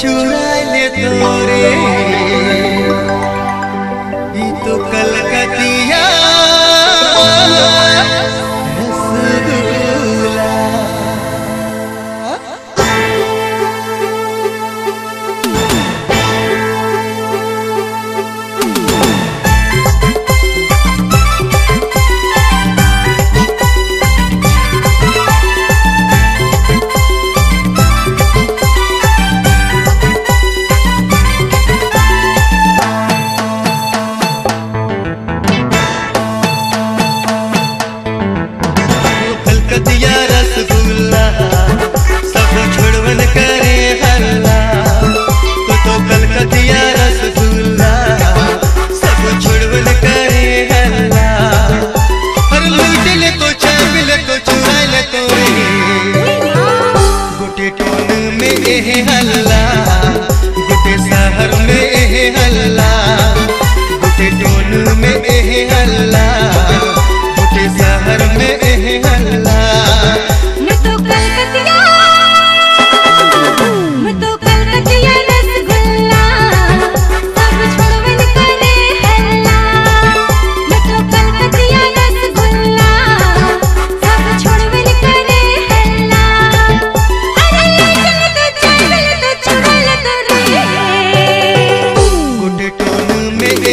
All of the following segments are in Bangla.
চুরাইলে তোরে ই তো কলকাতি हल्ला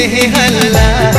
हल्ला।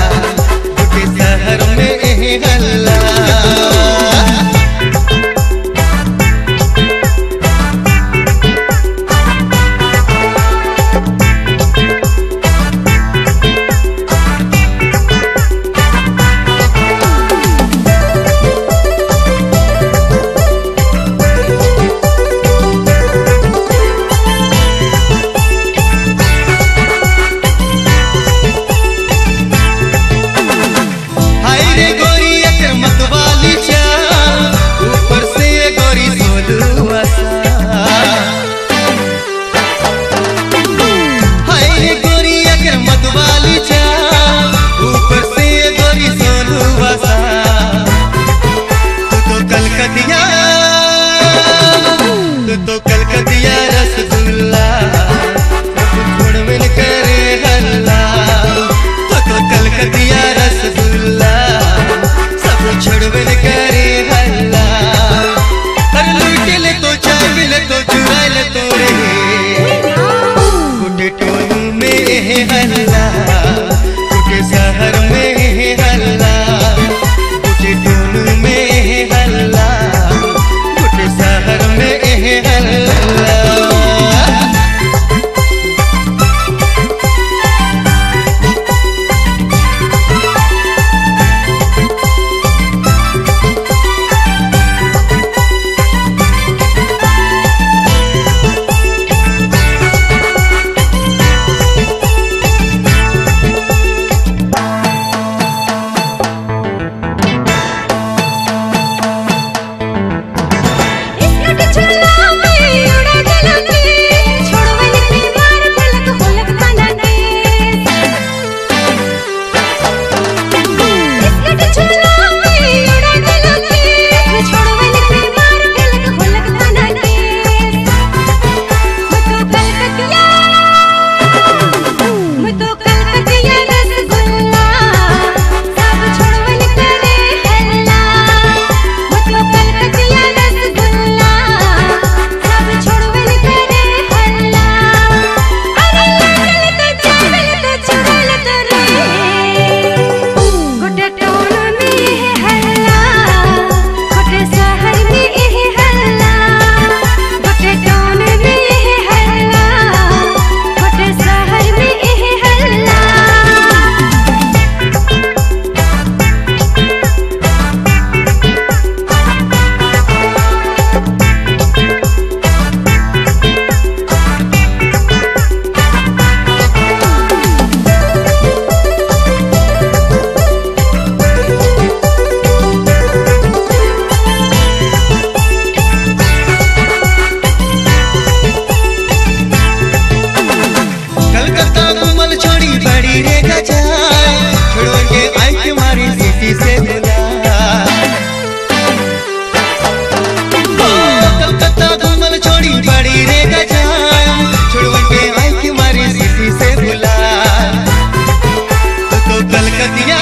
दलकतिया